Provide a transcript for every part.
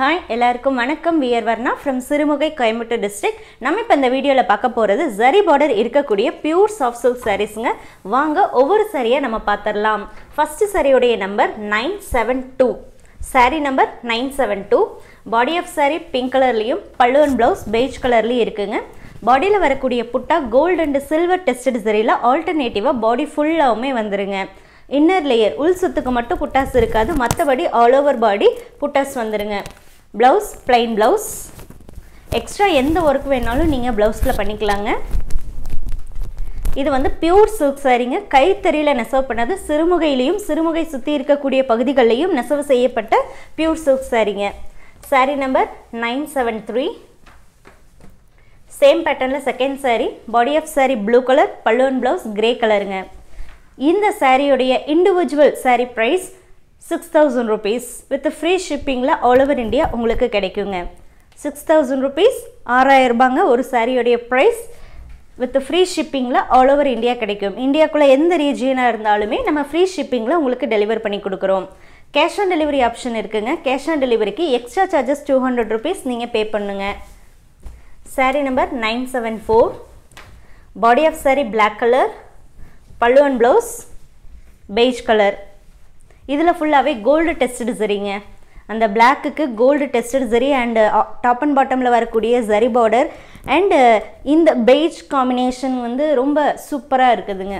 Hi எல்லாருக்கும் வணக்கம். We're Varna from Sirumugai Coimbatore district நம்ம இப்போ இந்த வீடியோவில் பார்க்க போகிறது ஜரி பார்டர் இருக்கக்கூடிய பியூர் சாஃப்ட் சில்க் சாரீஸுங்க வாங்க ஒவ்வொரு சரியை நம்ம பார்த்துடலாம். First சரியுடைய number nine seven two sari number nine seven two body of sari pink கலர்லேயும் பல்லுவன் ப்ளவுஸ் பெய்ஜ் கலர்லேயும் இருக்குங்க. பாடியில் வரக்கூடிய butta gold and silver tested சரியில் ஆல்டர்னேட்டிவாக பாடி ஃபுல்லாகவுமே வந்துருங்க. இன்னர் லேயர் உள் சுத்துக்கு மட்டும் புட்டாஸ் இருக்காது. மற்றபடி ஆல் ஓவர் பாடி புட்டாஸ் வந்துருங்க. ப்ளவுஸ் ப்ளைன் ப்ளவுஸ் எக்ஸ்ட்ரா எந்த ஒர்க் வேணாலும் நீங்கள் ப்ளவுஸில் பண்ணிக்கலாங்க. இது வந்து பியூர் சில்க் சாரீங்க கைத்தறியில் நெசவு பண்ணது சிறுமுகையிலையும் சிறுமுகை சுற்றி இருக்கக்கூடிய பகுதிகளிலையும் நெசவு செய்யப்பட்ட pure silk சாரீங்க saree number nine seven three same பேட்டர்னில் second saree body of saree blue colour pallu and blouse grey கலருங்க இந்த சாரியுடைய individual saree price six thousand rupees with free ஷிப்பிங்கில் all over India உங்களுக்கு கிடைக்குங்க. சிக்ஸ் தௌசண்ட் ருபீஸ் ஆறாயிரம் ரூபாங்க ஒரு சாரியோடைய ப்ரைஸ் வித் ஃப்ரீ ஷிப்பிங்கில் ஆல் ஓவர் இந்தியா கிடைக்கும். இந்தியாக்குள்ளே எந்த ரீஜியனாக இருந்தாலுமே நம்ம ஃப்ரீ ஷிப்பிங்கில் உங்களுக்கு டெலிவர் பண்ணி கொடுக்குறோம். கேஷ் ஆன் டெலிவரி ஆப்ஷன் இருக்குங்க. கேஷ் ஆன் டெலிவரிக்கு extra charges two hundred rupees நீங்கள் பே பண்ணுங்கள் saree number nine seven four body of saree black colour pallu and blouse beige colour இதில் ஃபுல்லாகவே கோல்டு டெஸ்டட் சரிங்க அந்த பிளாக்குக்கு கோல்டு டெஸ்டட் சரி அண்டு டாப் அண்ட் பாட்டமில் வரக்கூடிய ஜரி பார்டர் அண்டு இந்த பெய்ஜ் காம்பினேஷன் வந்து ரொம்ப சூப்பராக இருக்குதுங்க.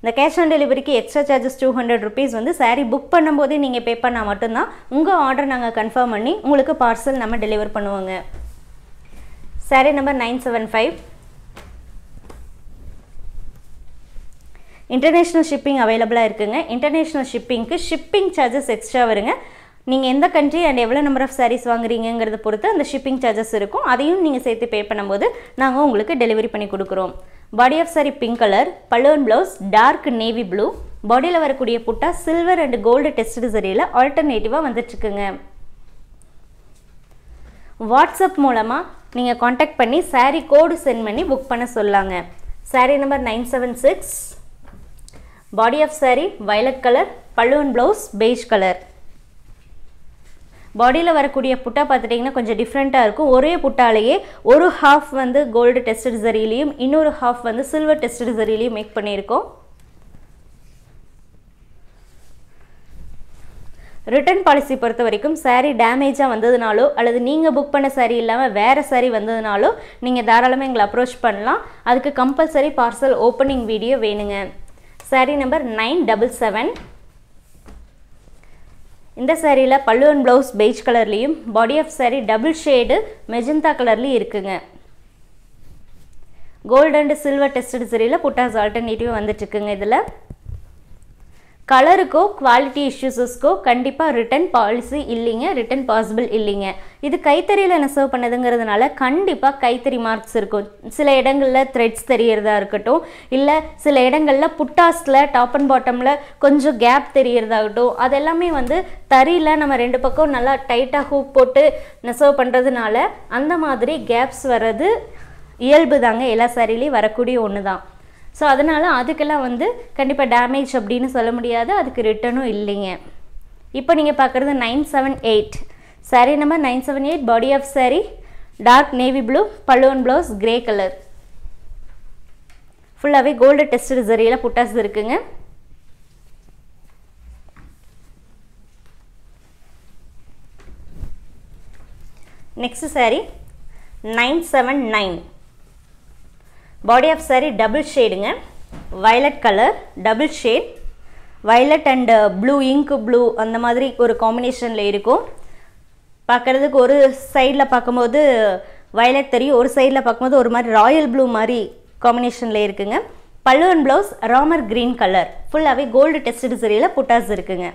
இந்த கேஷ் ஆன் டெலிவரிக்கு extra charges two hundred rupees வந்து சாரீ புக் பண்ணும்போதே நீங்கள் பே பண்ணால் மட்டும்தான் உங்கள் ஆர்டர் நாங்கள் கன்ஃபார்ம் பண்ணி உங்களுக்கு பார்சல் நம்ம டெலிவர் பண்ணுவோங்க. Sari number nine seven five international shipping அவைலபிளாக இருக்குங்க. இன்டர்நேஷ்னல் ஷிப்பிங்க்கு ஷிப்பிங் சார்ஜஸ் எக்ஸ்ட்ரா வருங்க. நீங்கள் எந்த கண்ட்ரி அண்ட் எவ்வளோ நம்பர் ஆஃப் சாரீஸ் வாங்குறீங்கிறத பொறுத்து அந்த ஷிப்பிங் சார்ஜஸ் இருக்கும். அதையும் நீங்கள் சேர்த்து பே பண்ணும்போது நாங்கள் உங்களுக்கு டெலிவரி பண்ணி கொடுக்குறோம். Body of sari pink colour பல்லுவன் ப்ளவுஸ் டார்க் நேவி ப்ளூ பாடியில் வரக்கூடிய butta silver and gold test சரியில் ஆல்டர்னேட்டிவாக வந்துட்டுருக்குங்க. வாட்ஸ்அப் மூலமாக நீங்கள் காண்டாக்ட் பண்ணி சாரீ கோடு சென்ட் பண்ணி புக் பண்ண சொல்லாங்க. Saree number nine seven six body of saree violet colour pallu and blouse beige colour பாடியில் வரக்கூடிய புட்டா பார்த்துட்டிங்கன்னா கொஞ்சம் டிஃப்ரெண்ட்டாக இருக்கும். ஒரே புட்டாலேயே ஒரு ஹாஃப் வந்து கோல்டு டெஸ்டட் சரிலையும் இன்னொரு ஹாஃப் வந்து சில்வர் டெஸ்டட் சரிலையும் மேக் பண்ணியிருக்கோம். ரிட்டர்ன் பாலிசி பொறுத்த வரைக்கும் சாரீ டேமேஜாக வந்ததுனாலோ அல்லது நீங்கள் புக் பண்ண சாரீ இல்லாமல் வேறு சாரீ வந்ததுனாலோ நீங்கள் தாராளமாக எங்களை அப்ரோச் பண்ணலாம். அதுக்கு கம்பல்சரி பார்சல் ஓப்பனிங் வீடியோ வேணுங்க. Sari number nine double seven இந்த சாரியில் பல்லு அண்ட் ப்ளவுஸ் பெய்ஜ் கலர்லேயும் body of sari double shade magenta கலர்லேயும் இருக்குங்க. கோல்டு அண்ட் சில்வர் டெஸ்டட் சரியில் புட்டாஸ் ஆல்டர்னேட்டிவ் வந்துட்டுருக்குங்க இதில். கலருக்கோ குவாலிட்டி இஷ்யூஸஸ்க்கோ கண்டிப்பாக ரிட்டன் பாலிசி இல்லைங்க ரிட்டன் பாசிபிள் இல்லைங்க. இது கைத்தறியில் நெசவு பண்ணதுங்கிறதுனால கண்டிப்பாக கைத்தறி மார்க்ஸ் இருக்கும். சில இடங்களில் த்ரெட்ஸ் தெரியறதா இருக்கட்டும் இல்லை சில இடங்களில் புட்டாஸில் டாப் அண்ட் பாட்டமில் கொஞ்சம் கேப் தெரியறதாகட்டும் அதெல்லாமே வந்து தறியில் நம்ம ரெண்டு பக்கம் நல்லா டைட்டாக ஹூப் போட்டு நெசவு பண்ணுறதுனால அந்த மாதிரி கேப்ஸ் வர்றது இயல்பு தாங்க எல்லா சாரிலையும் வரக்கூடிய ஒன்று தான் ஸோ அதனால் அதுக்கெல்லாம் வந்து கண்டிப்பாக டேமேஜ் அப்படின்னு சொல்ல முடியாது. அதுக்கு ரிட்டனும் இல்லைங்க. இப்போ நீங்கள் பார்க்குறது nine seven eight sari number nine seven eight body of sari dark navy blue பல்லுவன் ப்ளவுஸ் கிரே கலர் ஃபுல்லாகவே கோல்டு டெஸ்ட் சரியில் புட்டாஸ் இருக்குங்க. Next sari nine seven nine body of sari double ஷேடுங்க violet colour double shade violet and blue ink blue அந்த மாதிரி ஒரு காம்பினேஷனில் இருக்கும். பார்க்குறதுக்கு ஒரு சைடில் பார்க்கும்போது வயலட் தெரியும். ஒரு சைடில் பார்க்கும்போது ஒரு மாதிரி ராயல் ப்ளூ மாதிரி காம்பினேஷனில் இருக்குங்க. பல்லுவன் and blouse Ramar green colour ஃபுல்லாகவே கோல்டு டெஸ்டட் சரியில் புட்டாஸ் இருக்குங்க.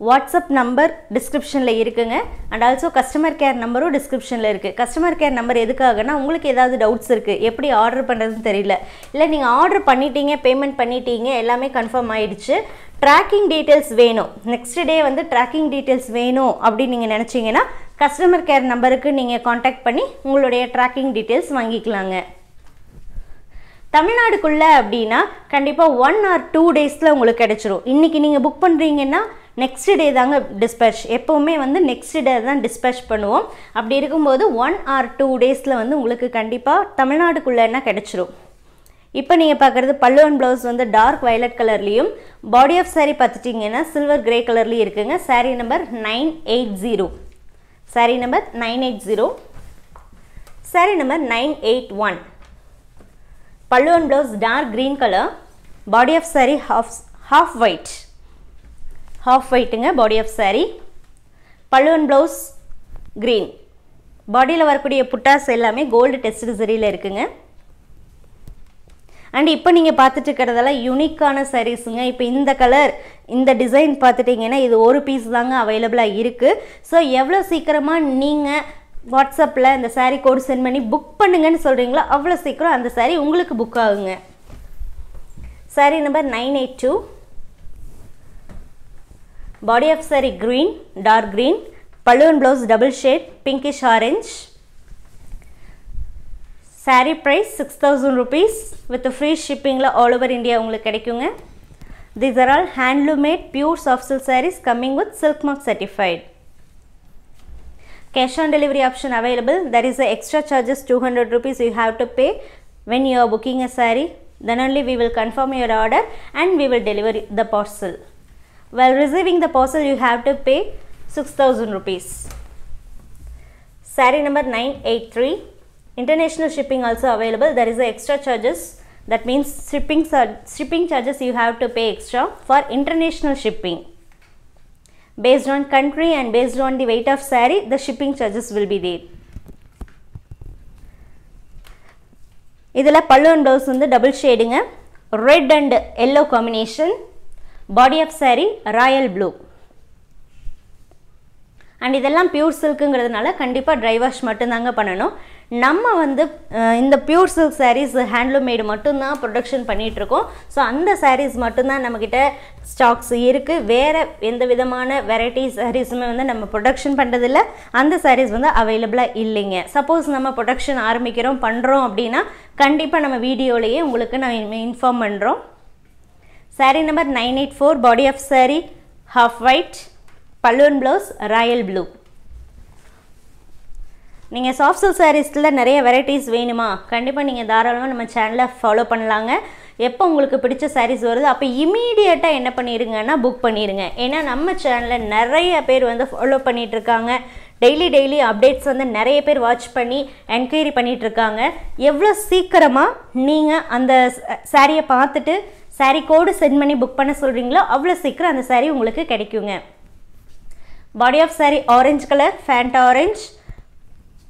வாட்ஸ்அப் நம்பர் டிஸ்கிரிப்ஷனில் இருக்குங்க. அண்ட் ஆல்சோ கஸ்டமர் கேர் நம்பரும் டிஸ்கிரிப்ஷனில் இருக்குது கஸ்டமர் கேர் நம்பர் எதுக்காகனா உங்களுக்கு ஏதாவது டவுட்ஸ் இருக்குது எப்படி ஆர்டர் பண்ணுறதுன்னு தெரியல. இல்லை நீங்கள் ஆர்டர் பண்ணிட்டீங்க பேமெண்ட் பண்ணிட்டீங்க எல்லாமே கன்ஃபார்ம் ஆயிடுச்சு. ட்ராக்கிங் டீட்டெயில்ஸ் வேணும். நெக்ஸ்ட் டே வந்து ட்ராக்கிங் டீட்டெயில்ஸ் வேணும் அப்படின்னு நீங்கள் நினச்சிங்கன்னா கஸ்டமர் கேர் நம்பருக்கு நீங்கள் காண்டாக்ட் பண்ணி உங்களுடைய ட்ராக்கிங் டீட்டெயில்ஸ் வாங்கிக்கலாங்க. தமிழ்நாடுக்குள்ளே அப்படின்னா கண்டிப்பாக ஒன் ஆர் டூ டேஸில் உங்களுக்கு கிடச்சிரும். இன்றைக்கி நீங்கள் புக் பண்ணுறீங்கன்னா நெக்ஸ்ட் டே தாங்க டிஸ்பேச் எப்போவுமே வந்து நெக்ஸ்ட் டே தான் டிஸ்பேச் பண்ணுவோம். அப்படி இருக்கும்போது ஒன் ஆர் டூ டேஸில் வந்து உங்களுக்கு கண்டிப்பாக தமிழ்நாட்டுக்குள்ளேன்னா கிடச்சிரும். இப்போ நீங்கள் பார்க்குறது பல்லுவன் ப்ளவுஸ் வந்து டார்க் வயலட் கலர்லேயும் பாடி ஆஃப் சாரீ பார்த்துட்டிங்கன்னா சில்வர் கிரே கலர்லேயும் இருக்குங்க. Sari number nine eight zero sari number nine eight zero sari number nine eight one பல்லுவன் blouse dark green colour body of sari half half white half ஒயிட்டுங்க body of saree. பல்லுவன் blouse green பாடியில் வரக்கூடிய புட்டாஸ் எல்லாமே gold test சரியில் இருக்குங்க. And இப்போ நீங்கள் பார்த்துட்டு இருக்கிறதெல்லாம் யூனிக்கான சாரீஸுங்க இப்போ இந்த கலர் இந்த டிசைன் பார்த்துட்டிங்கன்னா இது ஒரு பீஸ் தாங்க அவைலபிளாக இருக்குது ஸோ எவ்வளோ சீக்கிரமாக நீங்கள் வாட்ஸ்அப்பில் இந்த சாரீ கோடு சென்ட் பண்ணி புக் பண்ணுங்கன்னு சொல்கிறீங்களோ அவ்வளோ சீக்கிரம் அந்த சாரீ உங்களுக்கு புக் ஆகுங்க. Saree number nine eight two body of saree green dark green balloon blouse double shade pinkish orange saree price six thousand rupees with free ஷிப்பிங்கில் all over India உங்களுக்கு கிடைக்குங்க these are all handloom made pure soft silk sarees coming with silk mark certified cash on delivery option available there is a extra charges 200 rupees you have to pay when you are booking a saree then only we will confirm your order and we will deliver the parcel while receiving the parcel you have to pay 6000 rupees saree number 983 international shipping also available there is a extra charges that means shipping char- shipping charges you have to pay extra for international shipping based on country and based on the weight of saree the shipping charges will be there இதில் பல்லு and blouse வந்து double ஷேடுங்க red and yellow combination body of saree royal blue and இதெல்லாம் pure சில்க்குங்கிறதுனால கண்டிப்பாக dry wash மட்டும்தாங்க பண்ணணும். நம்ம வந்து இந்த pure silk saris handloom made மட்டும்தான் ப்ரொடக்ஷன் பண்ணிகிட்ருக்கோம் ஸோ அந்த சாரீஸ் மட்டும்தான் நம்மக்கிட்ட ஸ்டாக்ஸ் இருக்குது வேறு எந்த விதமான வெரைட்டி சாரீஸுமே வந்து நம்ம ப்ரொடக்ஷன் பண்ணுறதில்ல அந்த சாரீஸ் வந்து அவைலபிளாக இல்லைங்க. சப்போஸ் நம்ம ப்ரொடக்ஷன் ஆரம்பிக்கிறோம் பண்ணுறோம் அப்படின்னா கண்டிப்பாக நம்ம வீடியோலேயே உங்களுக்கு நான் இன்ஃபார்ம் பண்ணுறோம் saree number nine eight four body of saree half white பல்லுவன் ப்ளவுஸ் ராயல் ப்ளூ நீங்கள் சாஃப்ட் சில்க் சாரீஸில் நிறைய வெரைட்டிஸ் வேணுமா? கண்டிப்பாக நீங்கள் தாராளமாக நம்ம சேனலை ஃபாலோ பண்ணலாங்க. எப்போ உங்களுக்கு பிடிச்ச சாரீஸ் வருது அப்போ இமீடியட்டாக என்ன பண்ணிடுங்கன்னா புக் பண்ணிடுங்க ஏன்னா நம்ம சேனலில் நிறைய பேர் வந்து ஃபாலோ பண்ணிகிட்ருக்காங்க டெய்லி டெய்லி அப்டேட்ஸ் வந்து நிறைய பேர் வாட்ச் பண்ணி என்கொயரி பண்ணிகிட்ருக்காங்க எவ்வளோ சீக்கிரமாக நீங்கள் அந்த சாரியை பார்த்துட்டு சாரீ கோடு சென்ட் பண்ணி புக் பண்ண சொல்கிறீங்களோ அவ்வளோ சீக்கிரம் அந்த சாரீ உங்களுக்கு கிடைக்குங்க. Body of sari orange colour pant orange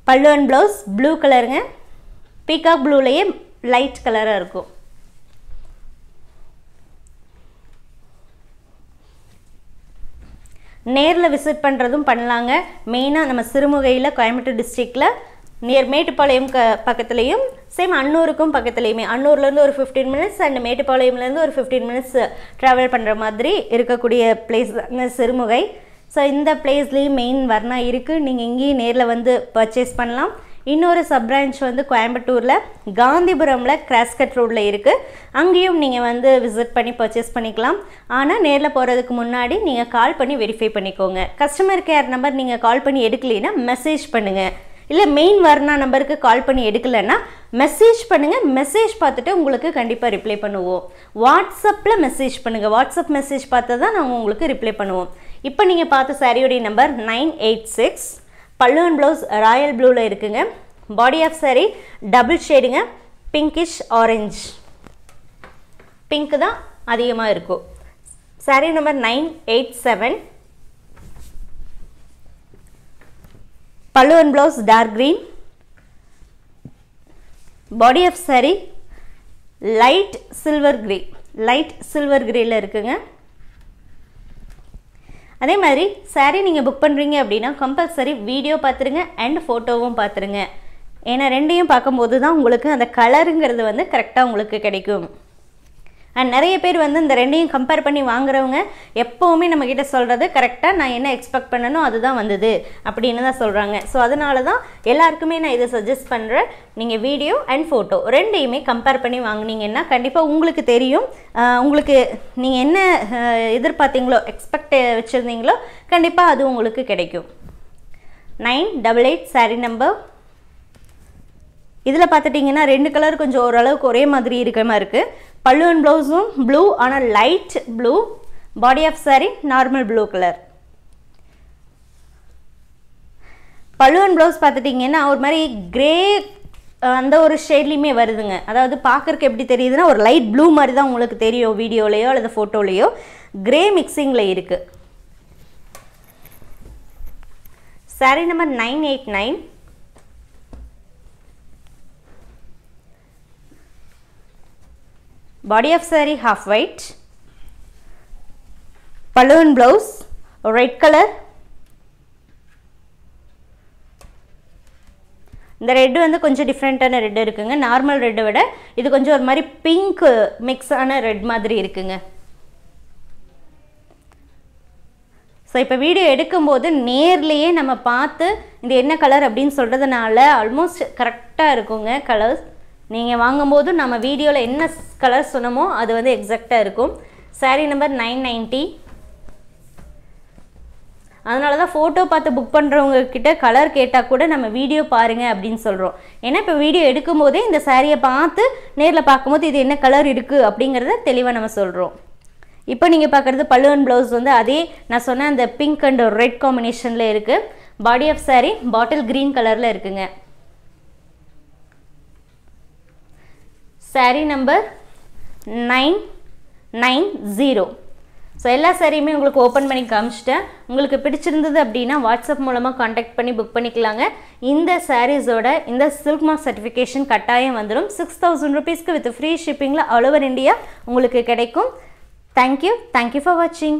pallu and blouse blue கலருங்க பீகாக் ப்ளூலேயே லைட் கலராக இருக்கும். நேரில் விசிட் பண்ணுறதும் பண்ணலாங்க. மெயினாக நம்ம சிறுமுகையில் கோயம்புத்தூர் டிஸ்ட்ரிக்டில் நியர் மேட்டுப்பாளையம் க பக்கத்துலேயும் சேம் அன்னூருக்கும் பக்கத்துலேயுமே அன்னூர்லேருந்து ஒரு ஃபிஃப்டீன் மினிட்ஸ் அண்ட் மேட்டுப்பாளையம்லேருந்து ஒரு ஃபிஃப்டீன் மினிட்ஸ் ட்ராவல் பண்ணுற மாதிரி இருக்கக்கூடிய பிளேஸ் தாங்க சிறுமுகை ஸோ இந்த பிளேஸ்லேயும் மெயின் வர்ணா இருக்குது நீங்கள் இங்கேயும் நேரில் வந்து பர்ச்சேஸ் பண்ணலாம் இன்னொரு சப் பிரான்ச் வந்து கோயம்புத்தூரில் காந்திபுரமில் கிராஸ்கட் ரோட்டில் இருக்குது அங்கேயும் நீங்கள் வந்து விசிட் பண்ணி பர்ச்சேஸ் பண்ணிக்கலாம் ஆனால் நேரில் போகிறதுக்கு முன்னாடி நீங்கள் கால் பண்ணி வெரிஃபை பண்ணிக்கோங்க கஸ்டமர் கேர் நம்பர் நீங்கள் கால் பண்ணி எடுக்கலைன்னா மெசேஜ் பண்ணுங்கள் இல்லை மெயின் வர்ணா நம்பருக்கு கால் பண்ணி எடுக்கலைன்னா மெசேஜ் பண்ணுங்கள் மெசேஜ் பார்த்துட்டு உங்களுக்கு கண்டிப்பாக ரிப்ளை பண்ணுவோம். வாட்ஸ்அப்பில் மெசேஜ் பண்ணுங்கள் வாட்ஸ்அப் மெசேஜ் பார்த்து தான் நாங்கள் உங்களுக்கு ரிப்ளை பண்ணுவோம். இப்போ நீங்கள் பார்த்த சாரியோடைய நம்பர் நைன் எயிட் சிக்ஸ் பல்லுவன் ப்ளவுஸ் ராயல் ப்ளூவில் இருக்குங்க. பாடி ஆஃப் சாரி டபுள் ஷேடுங்க பிங்கிஷ் ஆரஞ்ச் பிங்க் தான் அதிகமாக இருக்கும். Saree number nine eight seven pallu and blouse dark green body of saree light silver grey light silver க்ரேயில் இருக்குங்க. அதே மாதிரி சாரீ நீங்கள் புக் பண்ணுறீங்க அப்படின்னா கம்பல்சரி வீடியோ பார்த்துருங்க அண்ட் ஃபோட்டோவும் பார்த்துருங்க. ஏன்னா ரெண்டையும் பார்க்கும்போது தான் உங்களுக்கு அந்த கலருங்கிறது வந்து கரெக்டாக உங்களுக்கு கிடைக்கும். அண்ட் நிறைய பேர் வந்து இந்த ரெண்டையும் கம்பேர் பண்ணி வாங்குறவங்க எப்போவுமே நம்மக்கிட்ட சொல்கிறது கரெக்டாக நான் என்ன எக்ஸ்பெக்ட் பண்ணணும் அதுதான் வந்தது அப்படின்னு தான் சொல்கிறாங்க ஸோ அதனால தான் எல்லாருக்குமே நான் இதை சஜஸ்ட் பண்ணுறேன் நீங்கள் வீடியோ அண்ட் ஃபோட்டோ ரெண்டையுமே கம்பேர் பண்ணி வாங்கினீங்கன்னா கண்டிப்பாக உங்களுக்கு தெரியும். உங்களுக்கு நீங்கள் என்ன எதிர்பார்த்தீங்களோ எக்ஸ்பெக்ட் வச்சுருந்தீங்களோ கண்டிப்பாக அது உங்களுக்கு கிடைக்கும். Nine double eight sari number இதில் பார்த்துட்டிங்கன்னா ரெண்டு கலர் கொஞ்சம் ஓரளவுக்கு ஒரே மாதிரி இருக்கிற மாதிரி இருக்குது பல்லு அண்ட் ப்ளவுஸும் ப்ளூ ஆனால் light blue body of sari normal blue colour pallu and blouse பார்த்துட்டிங்கன்னா ஒரு மாதிரி கிரே அந்த ஒரு ஷேட்லேயுமே வருதுங்க. அதாவது பார்க்குறக்கு எப்படி தெரியுதுன்னா ஒரு லைட் ப்ளூ மாதிரி தான் உங்களுக்கு தெரியும் வீடியோலேயோ அல்லது ஃபோட்டோலேயோ கிரே மிக்சிங்கில் இருக்குது sari number nine eight nine body of saree half white. Pallu blouse red color. இந்த ரெட்டு வந்து கொஞ்சம் டிஃப்ரெண்ட்டான ரெட் இருக்குங்க. நார்மல் ரெட்டை விட இது கொஞ்சம் ஒரு மாதிரி பிங்க் மிக்ஸான ரெட் மாதிரி இருக்குங்க. ஸோ இப்போ வீடியோ எடுக்கும்போது நேர்லேயே நம்ம பார்த்து இது என்ன கலர் அப்படின்னு சொல்கிறதுனால ஆல்மோஸ்ட் கரெக்டாக இருக்குங்க கலர்ஸ் நீங்கள் வாங்கும்போது நம்ம வீடியோவில் என்ன கலர் சொன்னமோ அது வந்து எக்ஸாக்டாக இருக்கும். சாரீ நம்பர் நைன் நைன்ட்டி அதனால தான் ஃபோட்டோ பார்த்து புக் பண்ணுறவங்க கிட்ட கலர் கேட்டால் கூட நம்ம வீடியோ பாருங்கள் அப்படின்னு சொல்கிறோம் ஏன்னா இப்போ வீடியோ எடுக்கும்போதே இந்த சாரியை பார்த்து நேரில் பார்க்கும்போது இது என்ன கலர் இருக்குது அப்படிங்கிறத தெளிவாக நம்ம சொல்கிறோம் இப்போ நீங்கள் பார்க்குறது பல்லுவன் ப்ளவுஸ் வந்து அதே நான் சொன்ன அந்த பிங்க் அண்ட் ரெட் காம்பினேஷனில் இருக்குது body of sari bottle green கலரில் இருக்குங்க. Saree number nine nine zero so எல்லா சாரியுமே உங்களுக்கு ஓப்பன் பண்ணி காமிச்சிட்டேன். உங்களுக்கு பிடிச்சிருந்தது அப்படின்னா வாட்ஸ்அப் மூலமாக காண்டாக்ட் பண்ணி புக் பண்ணிக்கலாங்க. இந்த சாரீஸோட இந்த சில்க் மார்க் சர்டிஃபிகேஷன் கட்டாயம் வந்துடும் சிக்ஸ் தௌசண்ட் ருபீஸ்க்கு வித் ஃப்ரீ ஷிப்பிங்கில் ஆல் ஓவர் இந்தியா உங்களுக்கு கிடைக்கும். தேங்க்யூ தேங்க்யூ ஃபார் வாட்சிங்